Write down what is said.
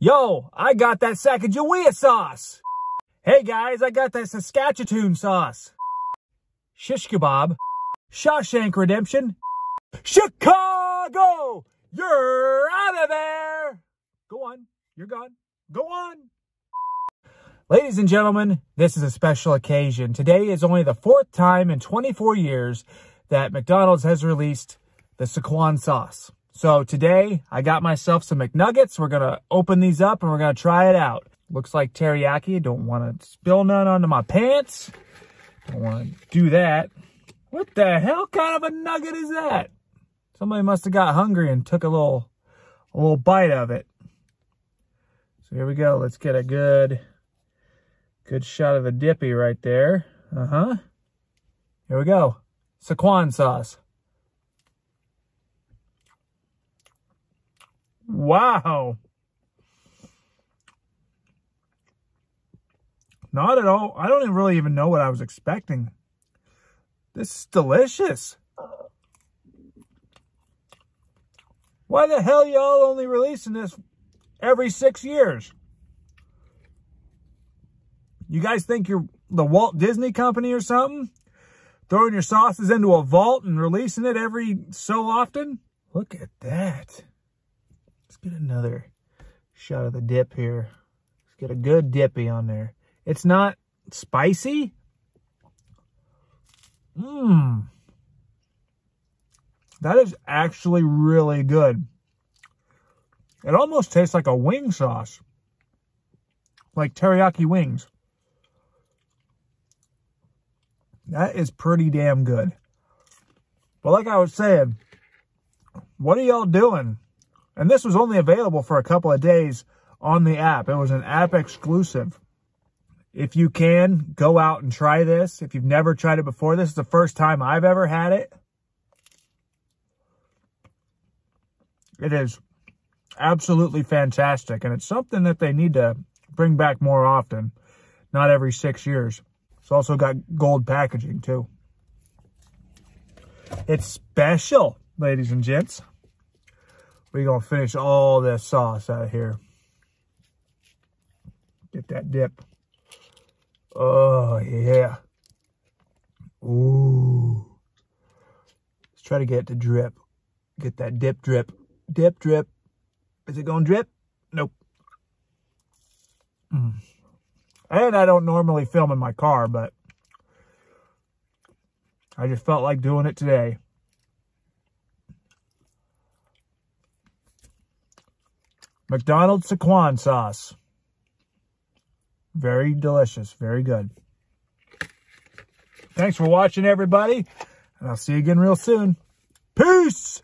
Yo, I got that Sacagawea sauce. Hey guys, I got that Saskatchewan sauce. Shish kebab. Shawshank Redemption. Chicago! You're out of there! Go on. You're gone. Go on. Ladies and gentlemen, this is a special occasion. Today is only the fourth time in 24 years that McDonald's has released the Szechuan sauce. So today I got myself some McNuggets. We're to open these up and we're to try it out. Looks like teriyaki. Don't want to spill none onto my pants. Don't want to do that. What the hell kind of a nugget is that? Somebody must have got hungry and took a little, a little bite of it. So here we go. Let's get a good, good shot of the dippy right there. Uh-huh. Here we go. Szechuan sauce. Wow. Not at all. I don't even really even know what I was expecting. This is delicious. Why the hell y'all only releasing this every six years? You guys think you're the Walt Disney Company or something? Throwing your sauces into a vault and releasing it every so often? Look at that. Let's get another shot of the dip here. Let's get a good dippy on there. It's not spicy. Mmm. That is actually really good. It almost tastes like a wing sauce. Like teriyaki wings. That is pretty damn good. But like I was saying, what are y'all doing? And this was only available for a couple of days on the app. It was an app exclusive. If you can, go out and try this. If you've never tried it before, this is the first time I've ever had it. It is absolutely fantastic. And it's something that they need to bring back more often. Not every six years. It's also got gold packaging too. It's special, ladies and gents. We're going to finish all this sauce out of here. Get that dip. Oh, yeah. Ooh. Let's try to get it to drip. Get that dip drip. Dip drip. Is it going to drip? Nope. Mm. And I don't normally film in my car, but I just felt like doing it today. McDonald's Szechuan sauce. Very delicious. Very good. Thanks for watching, everybody. And I'll see you again real soon. Peace!